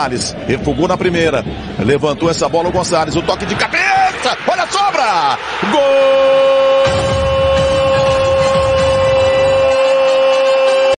Gonçalves refugou na primeira, levantou essa bola o Gonçalves, o toque de cabeça, olha a sobra! Gol!